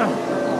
あ!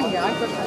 Gut.